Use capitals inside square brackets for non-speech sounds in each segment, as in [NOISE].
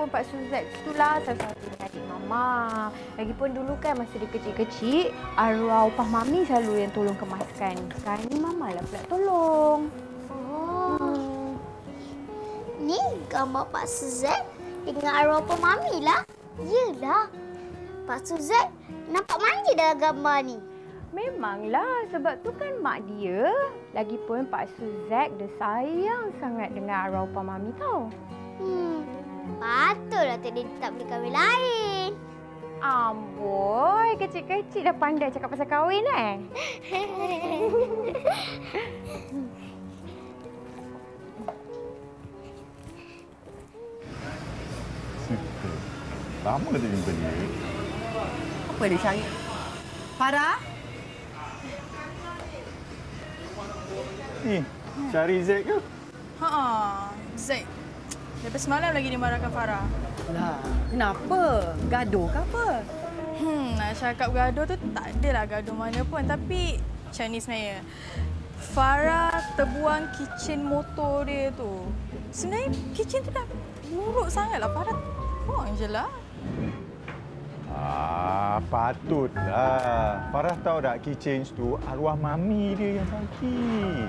Lagipun Pak Suzat itulah satu-satunya adik Mama. Lagipun dulu kan masa dia kecil-kecil, arwah upah Mami selalu yang tolong kemaskan. Sekarang ni Mama lah pula tolong. Oh. Ni gambar Pak Suzat dengan arwah Pak Mami lah. Yelah. Pak Suzat nampak manja dalam gambar ni. Memanglah sebab tu kan mak dia. Lagipun Pak Suzat dia sayang sangat dengan arwah upah Mami tau. Hmm. Patutlah tak dia tak boleh kahwin lain. Amboi, kecil-kecil dah pandai cakap pasal kahwin eh. Lama tak jumpa dia. Apa dia cari? Farah? Ni, cari Zack ke? Ha, Zaid. Lepas semalam lagi dimarahkan Farah. Lah, kenapa? Gaduh ke apa? Hmm, nak cakap gaduh tu tak adalah gaduh mana pun. Tapi macam ni sebenarnya. Farah terbuang kitchen motor dia tu. Sebenarnya kitchen tu dah buruk sangat lah. Farah buang je lah. Ah, patutlah. Farah tahu tak keychain tu arwah mami dia yang sakit.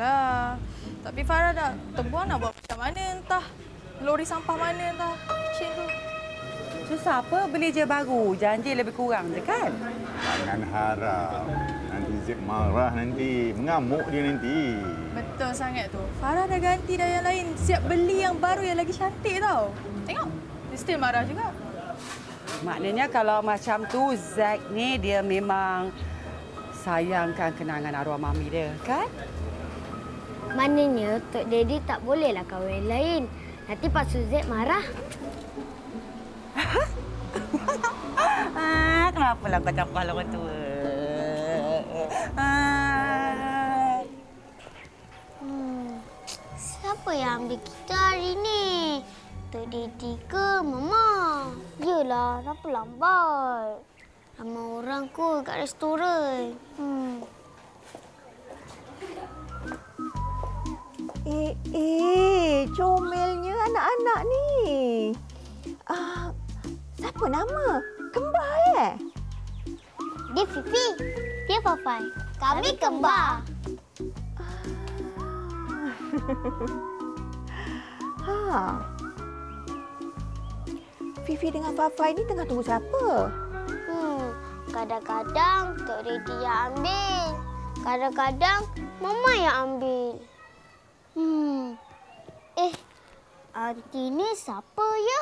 Lah. Tapi Farah dah terbuang nak buat macam mana entah. Lori sampah mana entah kitchen tu. Susah apa beli je baru. Janji lebih kurang je kan? Jangan harap. Nanti Zack marah nanti. Mengamuk dia nanti. Betul sangat tu. Farah dah ganti dah yang lain. Siap beli yang baru yang lagi cantik tau. Tengok. Dia still marah juga. Maknanya kalau macam tu, Zack ni dia memang sayangkan kenangan arwah mami dia, kan? Maknanya Tok Daddy tak bolehlah kahwin lain. Nanti Pak Suzet marah. [LAUGHS] Ah, kenapa lah kau cakap kalau kau tua? Ah. Hmm. Siapa yang ambil kita hari ni? Tok Daddy ke Mama? Yelah, kenapa lambat? Ramai orang kot kat restoran. Hmm. Eh, eh, comelnya anak-anak ni. Ah, siapa nama? Kembar eh? Dia Fifi. Dia Fafai. Kami kembar. [LAUGHS] Ha. Fifi dengan Fafai ni tengah tunggu siapa? Hmm. Kadang-kadang Tok Daddy yang ambil. Kadang-kadang Mama yang ambil. Hmm. Eh, aunty ni siapa ya?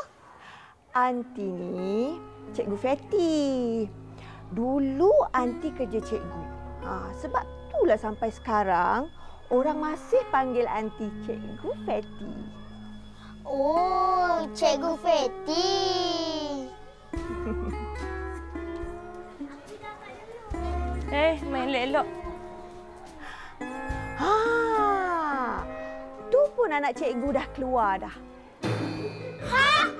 Anti ni Cikgu Fatty. Dulu Anti kerja cikgu. Ha, sebab itulah sampai sekarang orang masih panggil Anti Cikgu Fatty. Oh, Cikgu Fatty. Anak cikgu dah keluar dah. Ha?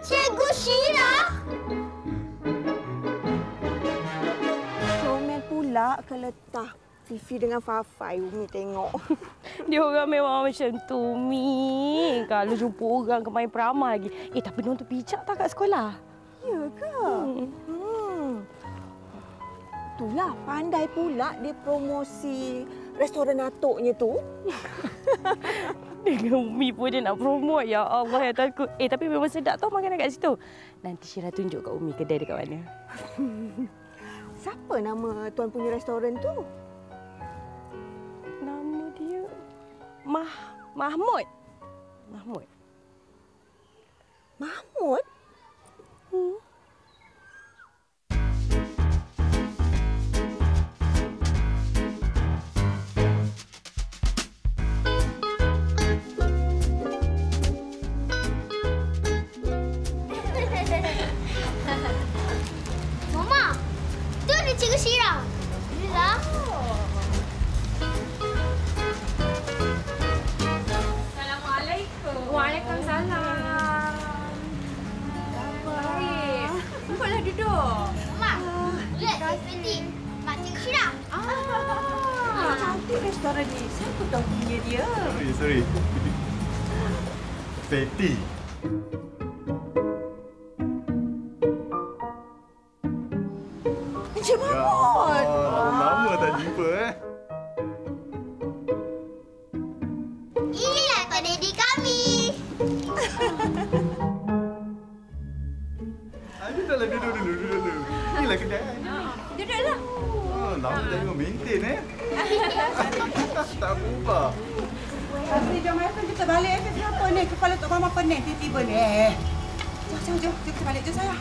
Cikgu Syira? Comel pula ke letak Fifi dengan Fafai Umi tengok. [LAUGHS] Dia orang memang macam tu, Mi. Kalau jumpa orang kemain peramal lagi. Eh, tapi dia tu bijak tak kat sekolah? Ya ke? Hmm. Itulah pandai pula dia promosi restoran atuknya tu. [LAUGHS] Dengan Umi pun dia nak promote. Ya Allah, ya takut. Eh, tapi memang sedap tau makanan kat situ. Nanti Syira tunjuk kat Umi kedai dekat mana. [LAUGHS] Siapa nama tuan punya restoran tu? Nama dia... Mahmud. Mahmud. Mahmud? Mama, Sorry. Fatty. Encik Ya Mahmud. Allah, lama tak jumpa eh. Inilah Tok Daddy kami. [LAUGHS] Ayo dah lah duduk dulu, duduk dulu. Inilah kedai. Duduklah. Oh, lama tak tengok maintain eh. [LAUGHS] tak berubah. Tapi jom Evan kita balik. Evan kenapa ni? Kepala Tok Mama pening tiba-tiba ni. Eh. Jom, jom, jom. Jom kita balik. Jom saya.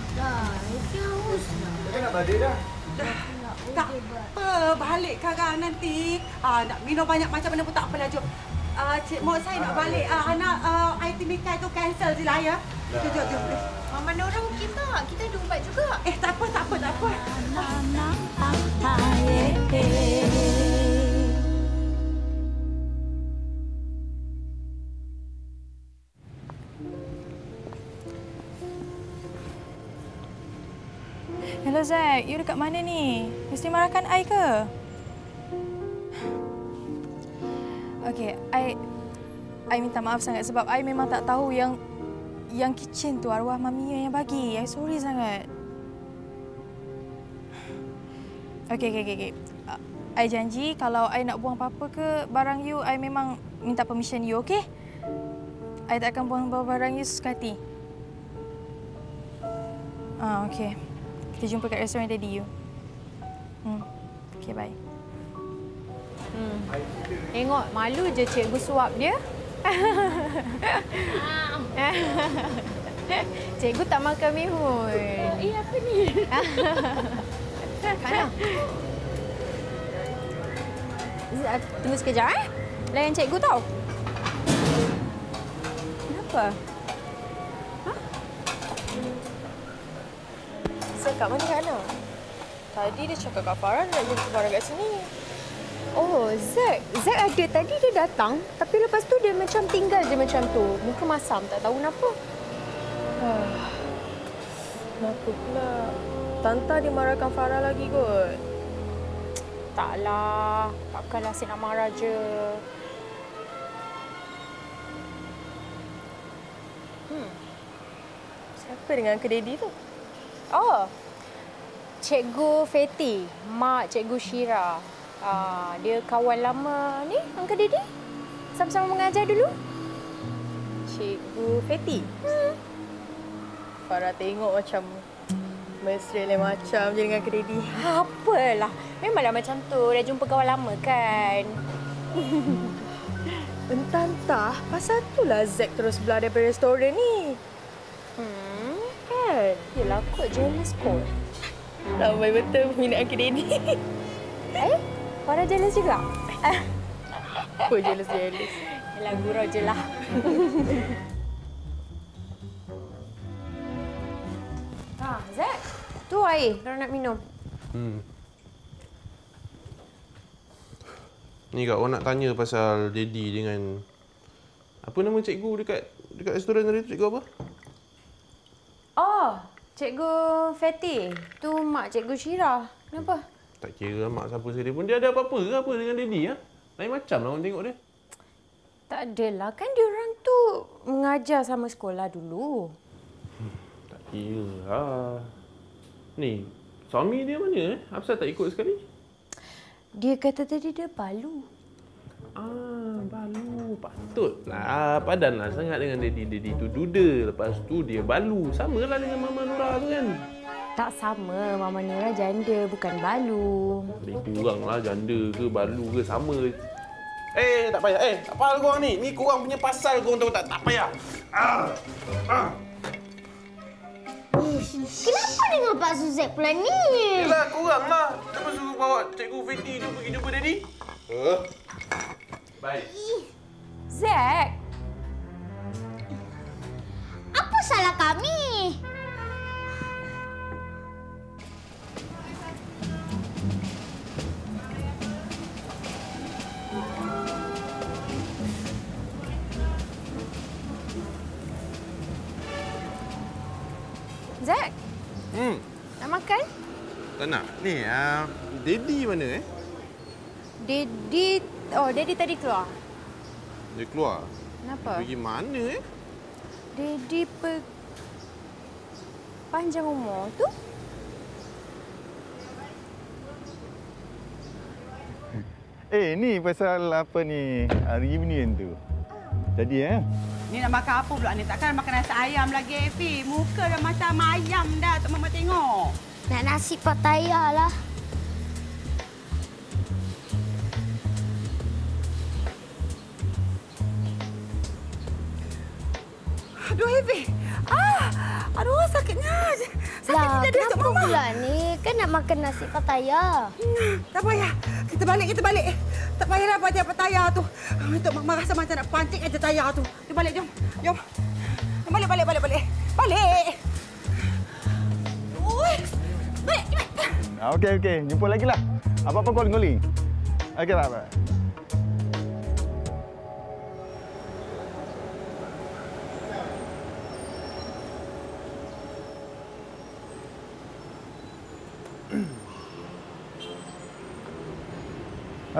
Jangan nak balik dah. Tak apa. Balik sekarang nanti. Ah, nak minum banyak macam mana pun tak apalah. Jom. Ah, Cik Mak saya nak balik. Ah, anak uh, IT Mika itu cancel je lah ya. Jom, jom, jom. Mama Nora okey tak? Kita ada ubat juga. Eh, tak apa, tak apa, tak apa. Na na ah ah yeah, yeah. Hello Zack, you dekat mana ni? Mesti marahkan I ke? Okay, I I minta maaf sangat sebab I memang tak tahu yang yang kitchen tu arwah mami yang bagi. I sorry sangat. Okay, okay, okay, okay. I janji kalau I nak buang apa-apa ke barang you, I memang minta permission you, okay? I tak akan buang barang you sesuka hati. Ah, okay. Kita jumpa kat restoran daddy you. Hmm. Okay, bye. Hmm. Tengok malu je cikgu suap dia. [LAUGHS] cikgu tak makan mihun. Eh, apa ni? Kana. Tunggu sekejap eh. Layan cikgu tau. Kenapa? Kat mana Kak Ana? Tadi dia cakap Kak Farah nak jumpa barang kat sini. Oh, Zack. Zack ada. Tadi dia datang. Tapi lepas tu dia macam tinggal je macam tu. Muka masam. Tak tahu kenapa. [SIGHS] Kenapa pula? Tanta dimarahkan Farah lagi kot. [TSK] Taklah. Takkanlah asyik nak marah je. Siapa dengan Daddy tu? Oh, Cikgu Feti, mak Cikgu Syira. Ah, dia kawan lama ni, Uncle Didi. Sama-sama mengajar dulu. Cikgu Feti. Hmm. Farah tengok macam mesra lain macam je dengan Uncle Daddy. Apalah, memanglah macam tu. Dah jumpa kawan lama kan? [LAUGHS] Entah-entah, pasal itulah Zack terus belah daripada restoran ni. Hmm, kan? Yelah, kot jealous kot. Ramai betul minat Uncle Daddy. [LAUGHS] Eh, Farah jealous juga? [LAUGHS] Apa jealous-jealous? Yelah, gurau je lah. [LAUGHS] ha, Zack. Tu air kalau nak minum. Hmm. Ni kak, orang nak tanya pasal Daddy dengan... Apa nama cikgu dekat dekat restoran tadi tu? Cikgu apa? Cikgu Feti. Tu mak Cikgu Syira. Kenapa? Tak kira mak siapa saya pun. Dia ada apa-apa ke apa dengan Daddy? Ha? Lain macam lah orang tengok dia. Tak adalah. Kan dia orang tu mengajar sama sekolah dulu. Tak kira lah. Ni, suami dia mana eh? Apasal tak ikut sekali? Dia kata tadi dia balu. Ah, balu. Patutlah. Padanlah sangat dengan Daddy. Daddy tu duda. Lepas tu dia balu. Sama lah dengan Mama Nura tu kan. Tak sama. Mama Nura janda bukan balu. Lebih kurang lah janda ke balu ke sama. Eh, tak payah. Eh, apa hal korang ni? Ni korang punya pasal korang tahu tak? Tak payah. Ah. Ah. Kenapa dengan Pak Suzek pula ni? Yelah, korang lah. Kenapa suruh bawa Cikgu Fiti tu pergi jumpa Daddy? Uh. Baik. Zack, Apa salah kami? Zack, Hmm. nak makan? Tak nak. Ni, uh, Daddy mana eh? Daddy, oh Daddy tadi keluar. Dia keluar. Kenapa? Pergi mana eh? Daddy pe... panjang umur tu? Eh, ni pasal apa ni? ah, Reunion tu. Jadi eh? Ni nak makan apa pula ni? Takkan makan nasi ayam lagi, Efi. Muka dah macam ayam dah untuk Mama tengok. Nak nasi Pattaya lah. Aduh, Efi. Ah, aduh sakitnya. Sakit Lah, tidak ada untuk Mama. pula ni? Kan nak makan nasi Pattaya. Tak payah. Kita balik, kita balik. Tak payahlah baca petaya tu. Untuk Mama rasa macam nak pancing aja tayar tu. Kita balik, jom. Jom. Balik, balik, balik, balik. Balik. Ui. Balik. Ah, okey, okey. Jumpa lagi lah. Apa-apa calling-calling. Okey, tak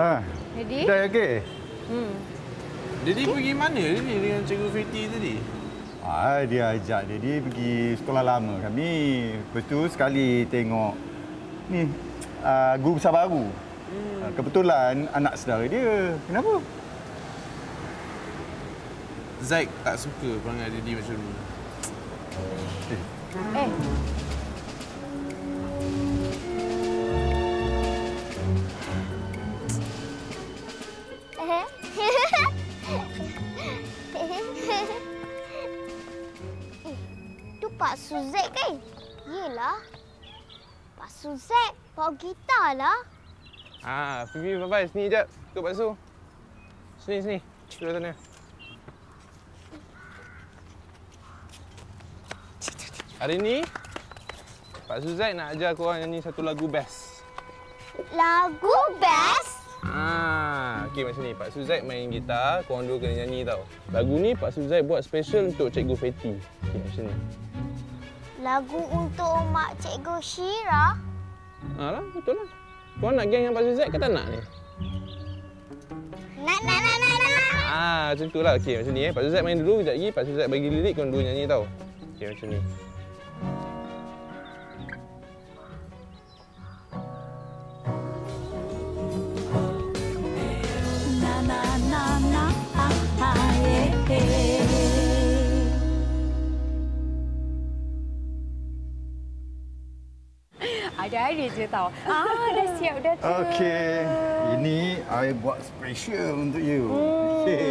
Ah, Daddy? dah okey. Hmm. Daddy pergi mana ni dengan Cikgu Fiti tadi? Ah, dia ajak dia, dia pergi sekolah lama kami. Lepas tu sekali tengok ni uh, guru besar baru. Hmm. Uh, kebetulan anak saudara dia. Kenapa? Zack tak suka perangai Daddy macam ni. Eh, Eh, Pak Suzek kan? Yelah. Pak Suzek bawa gitar lah. Ah, Fifi, bye-bye. Sini jap. Ikut Pak Su. Sini, sini. Sebelah sana. Hari ni, Pak Suzai nak ajar korang nyanyi satu lagu best. Lagu best? Ah, okey macam ni. Pak Suzai main gitar, korang dua kena nyanyi tau. Lagu ni Pak Suzai buat special untuk Cikgu Feti. Okey macam ni. Lagu untuk mak Cikgu Syira? Alah, betul lah. Korang nak geng dengan Pak Suzai ke tak nak ni? Nak, nak, nak, nak, nak. Ah, macam tu lah. Okey, macam ni eh. Pak Suzai main dulu, kejap lagi Pak Suzai bagi lirik, korang dua nyanyi tau. Okey, macam ni. Ada-ada je tau. Ah, dah siap dah tu. Okey. Ini I buat special untuk you. Okey.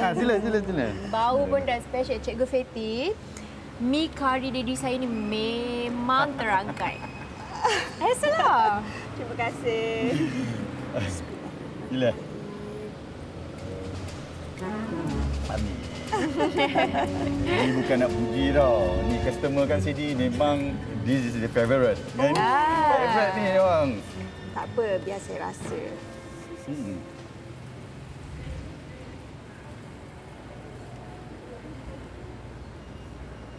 Ah, sila, sila, sila. Bau pun dah special. Cikgu Feti, mi kari daddy saya ni memang terangkai. [LAUGHS] Eh, salah. Terima kasih. Sila. Mami. Ini bukan nak puji tau. Ni customer kan sini memang this is the favourite. Kan? Ah. Favourite ni orang. Tak apa, biar saya rasa. Hmm.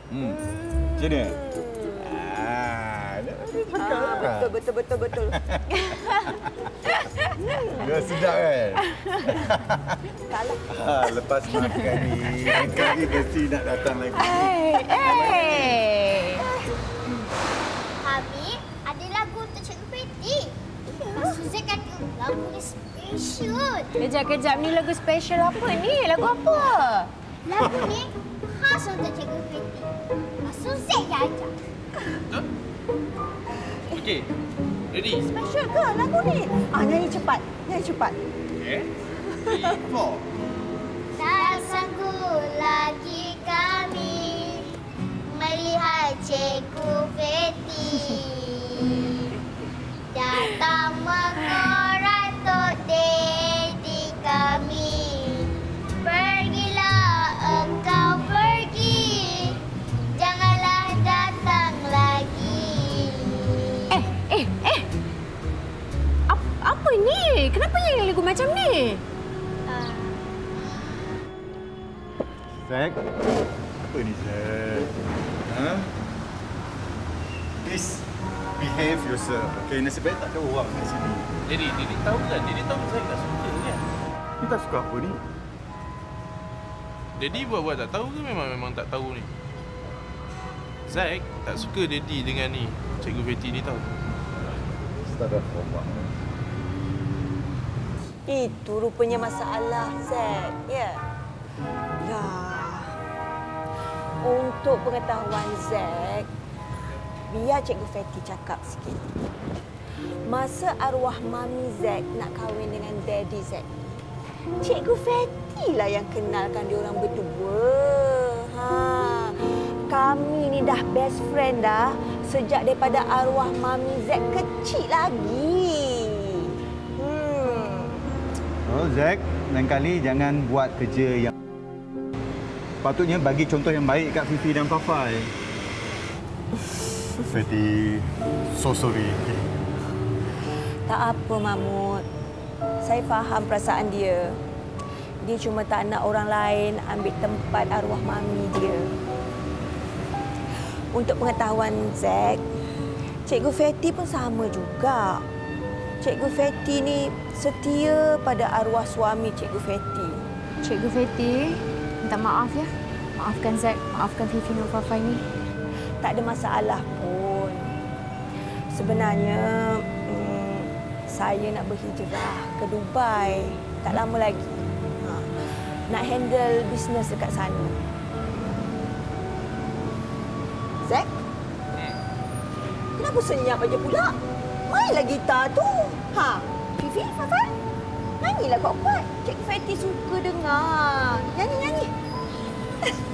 Hmm. Macam mana? Ah, dah dah cakap Ah, lah. betul, betul, betul, betul. [LAUGHS] Dah sedap kan? Taklah. Ah, lepas makan ni, kali mesti nak datang lagi. Eh, eh. Kami ada lagu untuk Cikgu. Mak Suzek kata lagu ni special. Kejap, kejap. Ni lagu special apa ni? Lagu apa? Lagu ni khas untuk Cikgu Feti. Mak Suzek yang ajak. Okey. Ready? Special ke lagu ni? Ah, nyanyi cepat. Nyanyi cepat. Okay. [LAUGHS] Four. Tak sanggup lagi kami melihat Cikgu Feti [LAUGHS] datang mengorat yourself. Okay, nasib baik tak ada orang kat sini. Jadi, Didi tahu kan? Didi tahu saya tak suka kan? Ni tak suka apa ni? Daddy buat-buat tak tahu ke memang memang tak tahu ni? Zack tak suka Daddy dengan ni. Cikgu Betty ni tahu. Start off from Itu rupanya masalah, Zack. Ya. Ya. Untuk pengetahuan Zack, biar Cikgu Fatty cakap sikit. Masa arwah Mami Zack nak kahwin dengan Daddy Zack, Cikgu Fatty lah yang kenalkan dia orang berdua. Ha. Kami ni dah best friend dah sejak daripada arwah Mami Zack kecil lagi. Hmm. Oh, Zack, lain kali jangan buat kerja yang patutnya bagi contoh yang baik kat Fifi dan Fafai. [LAUGHS] Fatty, so sorry. Tak apa, Mahmud. Saya faham perasaan dia. Dia cuma tak nak orang lain ambil tempat arwah mami dia. Untuk pengetahuan Zack, Cikgu Fatty pun sama juga. Cikgu Fatty ni setia pada arwah suami Cikgu Fatty. Cikgu Fatty, minta maaf ya. Maafkan Zack, maafkan Fifi Fafai ni. Tak ada masalah pun. Sebenarnya, hmm, saya nak berhijrah ke Dubai. Tak lama lagi. Ha, nak handle bisnes dekat sana. Zack? Kenapa senyap aja pula? Mainlah gitar tu. Ha, Fifi, Fafai? Nyanyilah kuat-kuat. Cik Fatty suka dengar. Nyanyi, nyanyi.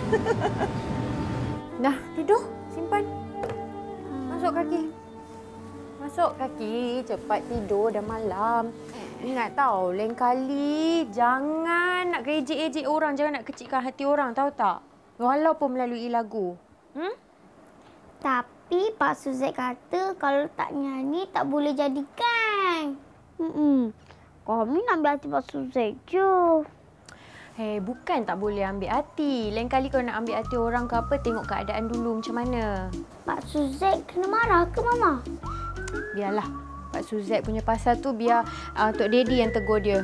[LAUGHS] Dah, tidur. Simpan. Masuk kaki. Masuk kaki. Cepat tidur dah malam. Ingat tau, lain kali jangan nak kejek-ejek orang. Jangan nak kecikkan hati orang, tahu tak? Walaupun melalui lagu. Hmm? Tapi Pak Suzek kata kalau tak nyanyi tak boleh jadikan. Hmm. Kami nak ambil hati Pak Suzek je. Hei, bukan tak boleh ambil hati. Lain kali kau nak ambil hati orang ke apa, tengok keadaan dulu macam mana. Pak Suzek kena marah ke Mama? Biarlah. Pak Suzek punya pasal tu biar uh, Tok Daddy yang tegur dia.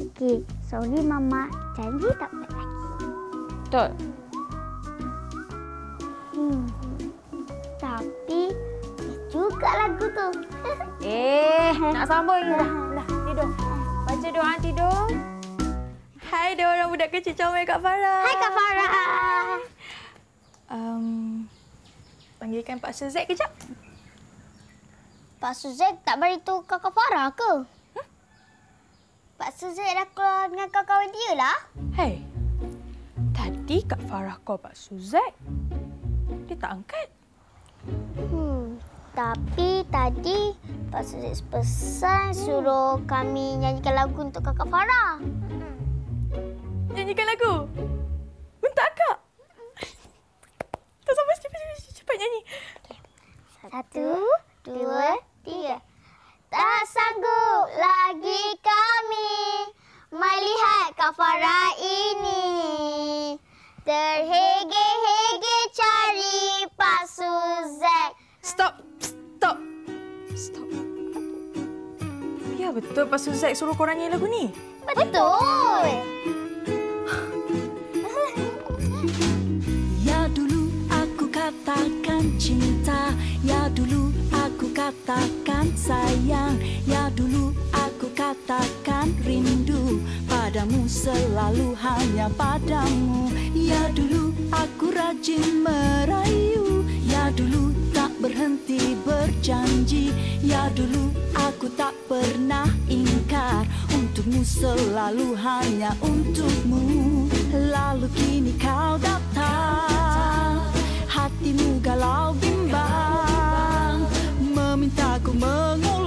Okey, sorry Mama. Janji tak buat lagi. Tok, Hmm. Tapi juga lagu tu. [LAUGHS] Eh, nak sambung dah. Dah, tidur. Baca doa tidur. Hai dia orang budak kecil comel Kak Farah. Hai Kak Farah. Um, panggilkan Pak Suzek kejap. Pak Suzek tak beritahu Kakak Farah ke? Hmm? Pak Suzek dah keluar dengan kawan dia lah. Hei, tadi Kak Farah call Pak Suzek. Dia tak angkat. Hmm. Tapi tadi Pak Suzek pesan suruh kami nyanyikan lagu untuk Kakak Farah. Nyanyikan lagu. Untuk akak. Tak sampai cepat, cepat, cepat nyanyi. Satu, dua, tiga. Tak sanggup lagi kami melihat kafara ini. Terhege-hege cari Pak Suzek. Stop. Stop. Stop. Ya betul Pak Suzek suruh korang nyanyi lagu ni. Betul. Ya katakan cinta. Ya dulu aku katakan sayang. Ya dulu aku katakan rindu. Padamu selalu hanya padamu. Ya dulu aku rajin merayu. Ya dulu tak berhenti berjanji. Ya dulu aku tak pernah ingkar. Untuk untukmu selalu hanya untukmu. Lalu kini kau datang Hatimu galau bimbang. Memintaku mengerti